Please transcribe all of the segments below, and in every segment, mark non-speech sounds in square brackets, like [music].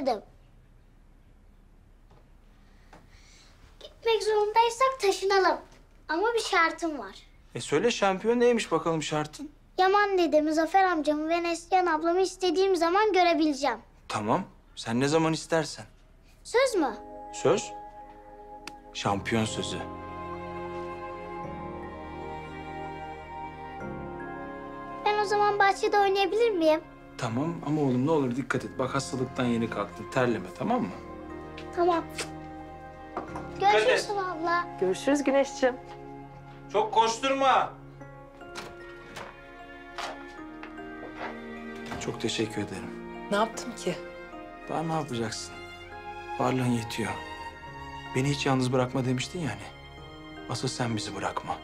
verirdim. Gitmek zorundaysak taşınalım. Ama bir şartım var. E söyle şampiyon neymiş bakalım şartın? Yaman dedemi, Zafer amcamı ve Neslihan ablamı istediğim zaman görebileceğim. Tamam. Sen ne zaman istersen. Söz mü? Söz? Şampiyon sözü. Ben o zaman bahçede oynayabilir miyim? Tamam ama oğlum ne olur dikkat et. Bak hastalıktan yeni kalktın. Terleme tamam mı? Tamam. Görüşürüz abla. Görüşürüz Güneşciğim. Çok koşturma. Çok teşekkür ederim. Ne yaptım ki? Daha ne yapacaksın? Varlığın yetiyor. Beni hiç yalnız bırakma demiştin yani. Asıl sen bizi bırakma.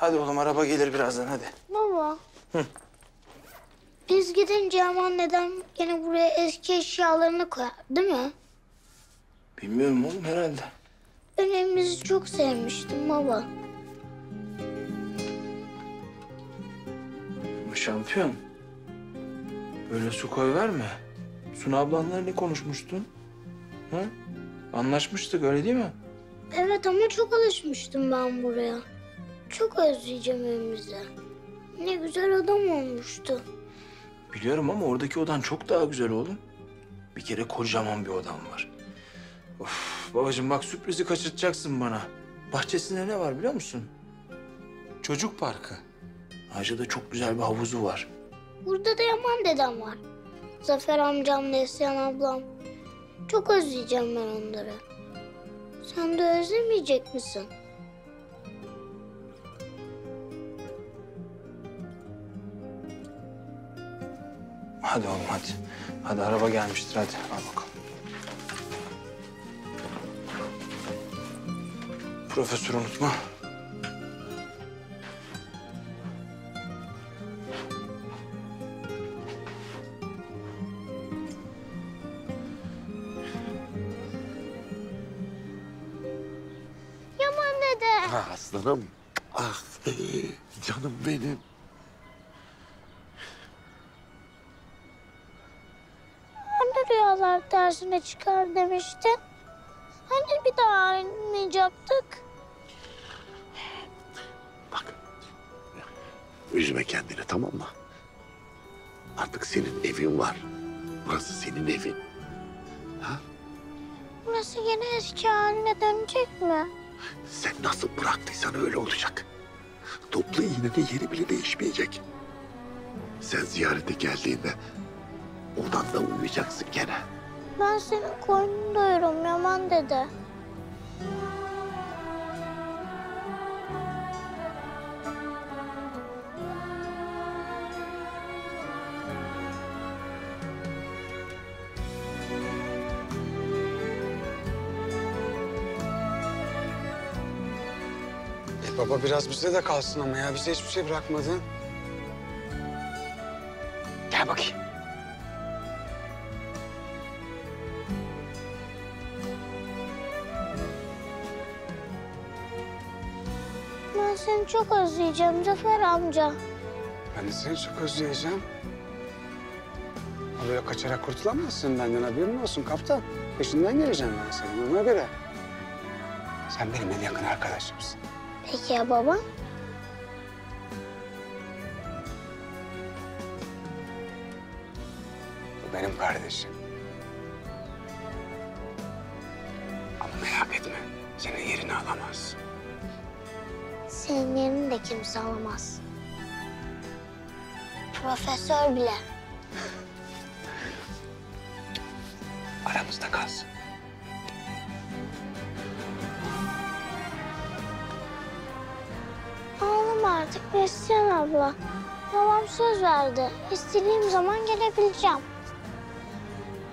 Hadi oğlum araba gelir birazdan hadi. Baba. Biz gidince Yaman neden yine buraya eski eşyalarını koyar değil mi? Bilmiyorum oğlum herhalde. Ben evimizi çok sevmiştim baba. Ama şampiyon. Böyle su koy verme. Suna ablanla ne konuşmuştun? Ha? Anlaşmıştık öyle değil mi? Evet ama çok alışmıştım ben buraya. Çok özleyeceğim evimizi. Ne güzel adam olmuştu. Biliyorum ama oradaki odan çok daha güzel oğlum. Bir kere kocaman bir odan var. Of babacığım bak sürprizi kaçırtacaksın bana. Bahçesinde ne var biliyor musun? Çocuk parkı. Ayrıca da çok güzel bir havuzu var. Burada da Yaman dedem var. Zafer amcam, Neslihan ablam. Çok özleyeceğim ben onları. Sen de özlemeyecek misin? Hadi oğlum hadi. Hadi araba gelmiştir hadi al bakalım. Profesör unutma. Yaman dede. Ah aslanım. Ah [laughs] canım benim. Tersine çıkar demiştin? Hani bir daha oynayacaktık? Bak. Üzme kendini tamam mı? Artık senin evin var. Burası senin evin. Burası yine eski haline dönecek mi? Sen nasıl bıraktıysan öyle olacak. Toplu iğnenin yeri bile değişmeyecek. Sen ziyarete geldiğinde odanda uyuyacaksın gene. Ben senin koynunu doyurum Yaman dede. E baba biraz bizde de kalsın ama ya. Bize hiçbir şey bırakmadın. Gel bakayım. Seni çok özleyeceğim Zafer amca. Ben de seni çok özleyeceğim. Böyle kaçarak kurtulamazsın benden haberin olsun kaptan. Peşinden geleceğim ben senin ona göre. Sen benim en yakın arkadaşımsın. Peki ya baba? Bu benim kardeşim. Ama merak etme. Senin yerini alamaz. Senin yerini de kimse alamaz. Profesör bile. [laughs] Aramızda kalsın. Ağlama artık Neslihan abla. Babam söz verdi. İstediğim zaman gelebileceğim.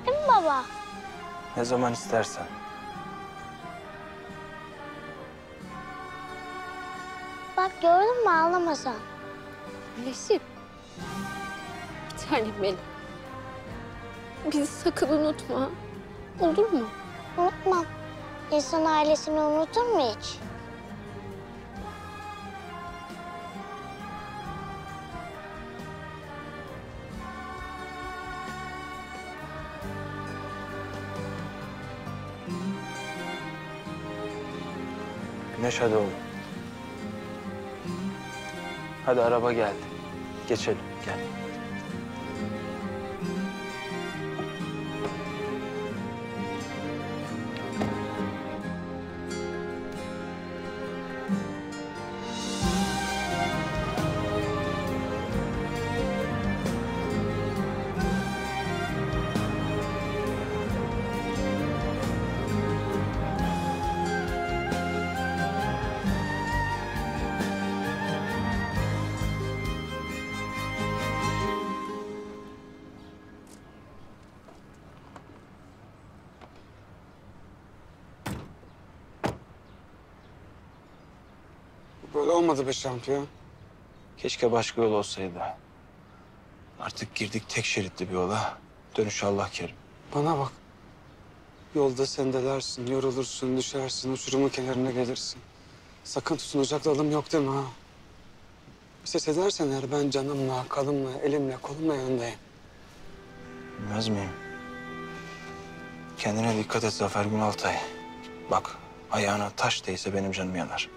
Değil mi baba? Ne zaman istersen. Bak gördün mü ağlama sen. Güneşim. Bir tanem benim. Bizi sakın unutma. Olur mu? Unutmam. İnsan ailesini unutur mu hiç? Güneş hadi oğlum. Hadi araba geldi. Geçelim gel. Böyle olmadı be şampiyon. Keşke başka yol olsaydı. Artık girdik tek şeritli bir yola. Dönüş Allah kerim. Bana bak. Yolda sendelersin, yorulursun, düşersin, uçurumun kenarına gelirsin. Sakın tutunacak dalım yok deme ha. Ses edersen eğer ben canımla, kalımla, elimle, kolumla yanındayım. Bilmez miyim? Kendine dikkat et Zafer Günaltay. Bak ayağına taş değse benim canım yanar.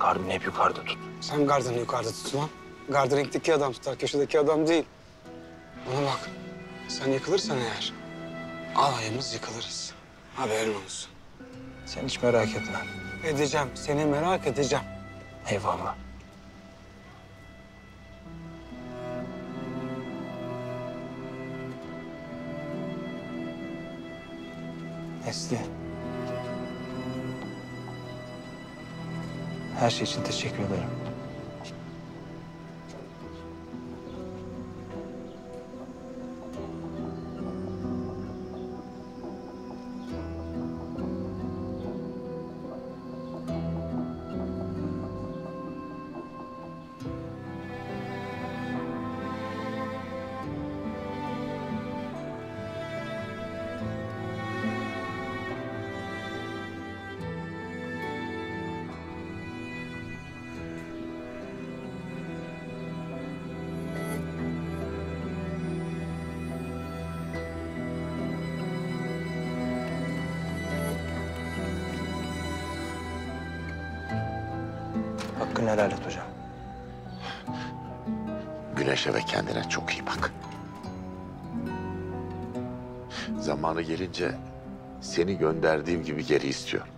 Gardını hep yukarıda tut. Sen gardını yukarıda tut lan. Gardı rinkteki adam tutar, köşedeki adam değil. Bana bak. Sen yıkılırsan eğer, alayımız yıkılırız. Haberin olsun. Sen hiç merak etme. Edeceğim, seni merak edeceğim. Eyvallah. Nesli. Her şey için teşekkür ederim. Hakkını helal et hocam. Güneş'e ve kendine çok iyi bak. Zamanı gelince seni gönderdiğim gibi geri istiyorum.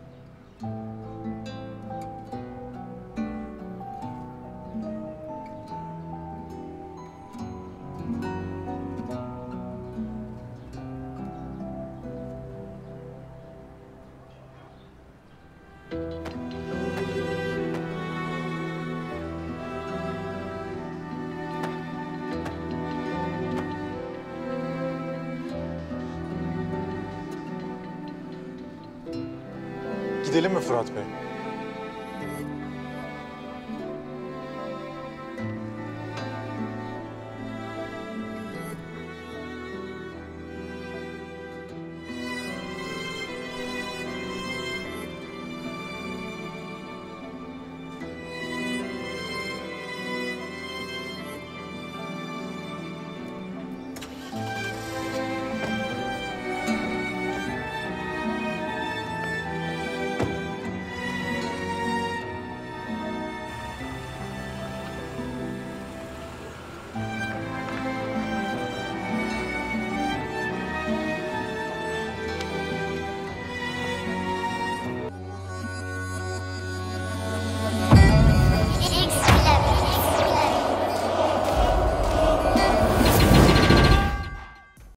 gidelim mi Fırat Bey?